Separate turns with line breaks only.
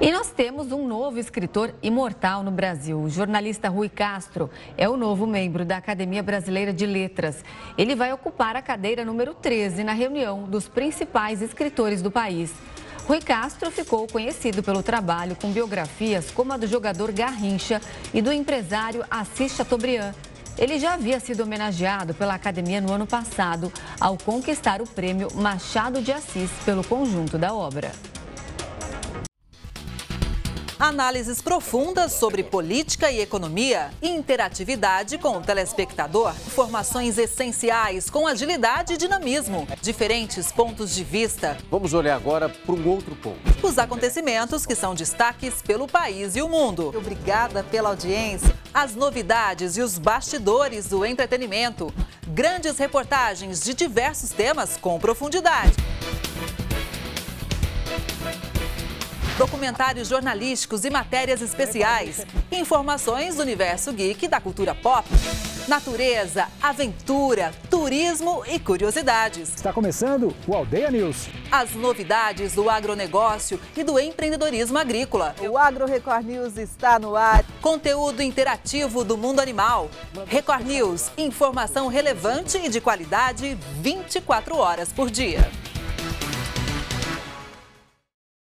E nós temos um novo escritor imortal no Brasil. O jornalista Rui Castro é o novo membro da Academia Brasileira de Letras. Ele vai ocupar a cadeira número 13 na reunião dos principais escritores do país. Rui Castro ficou conhecido pelo trabalho com biografias como a do jogador Garrincha e do empresário Assis Chateaubriand. Ele já havia sido homenageado pela Academia no ano passado ao conquistar o prêmio Machado de Assis pelo conjunto da obra.
Análises profundas sobre política e economia, interatividade com o telespectador, informações essenciais com agilidade e dinamismo, diferentes pontos de vista.
Vamos olhar agora para um outro ponto.
Os acontecimentos que são destaques pelo país e o mundo. Obrigada pela audiência. As novidades e os bastidores do entretenimento. Grandes reportagens de diversos temas com profundidade. Documentários jornalísticos e matérias especiais, informações do universo geek da cultura pop, natureza, aventura, turismo e curiosidades.
Está começando o Aldeia News.
As novidades do agronegócio e do empreendedorismo agrícola.
O Agro Record News está no ar.
Conteúdo interativo do mundo animal. Record News, informação relevante e de qualidade 24 horas por dia.